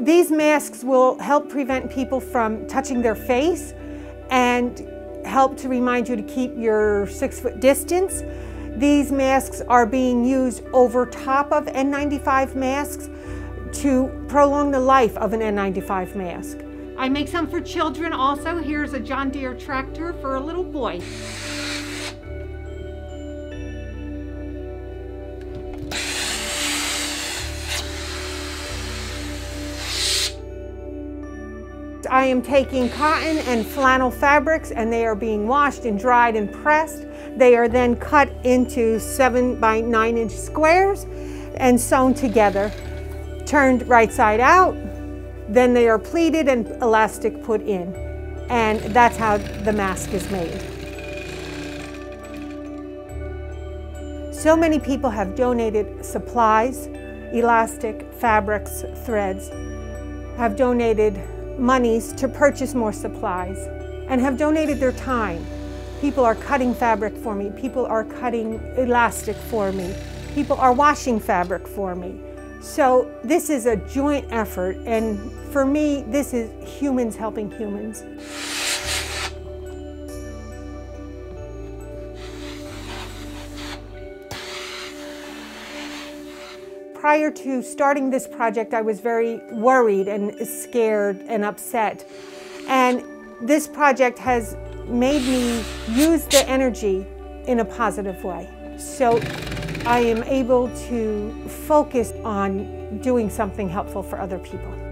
These masks will help prevent people from touching their face and help to remind you to keep your six foot distance. These masks are being used over top of N95 masks to prolong the life of an N95 mask. I make some for children also. Here's a John Deere tractor for a little boy. I am taking cotton and flannel fabrics and they are being washed and dried and pressed. They are then cut into seven by nine inch squares and sewn together, turned right side out. Then they are pleated and elastic put in. And that's how the mask is made. So many people have donated supplies, elastic, fabrics, threads, have donated monies to purchase more supplies and have donated their time. People are cutting fabric for me. People are cutting elastic for me. People are washing fabric for me. So this is a joint effort and for me this is humans helping humans. Prior to starting this project, I was very worried and scared and upset. And this project has made me use the energy in a positive way. So I am able to focus on doing something helpful for other people.